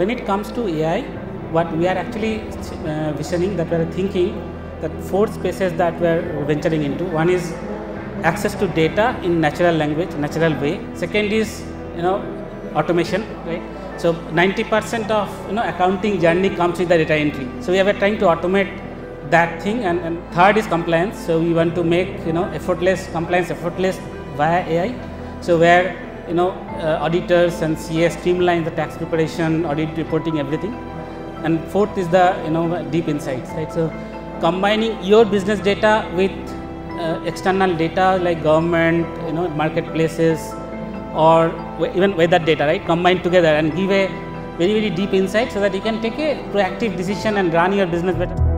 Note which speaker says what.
Speaker 1: when it comes to AI, what we are actually uh, visioning that we are thinking that four spaces that we are venturing into. One is access to data in natural language, natural way. Second is you know automation, right? So 90% of you know accounting journey comes with the data entry. So we are trying to automate that thing and, and third is compliance. So we want to make you know effortless compliance effortless via AI. So where you know uh, auditors and CA streamline the tax preparation, audit reporting, everything. And fourth is the you know deep insights, right? So combining your business data with uh, external data like government, you know, marketplaces, or even weather data, right? Combined together and give a very very deep insight so that you can take a proactive decision and run your business better.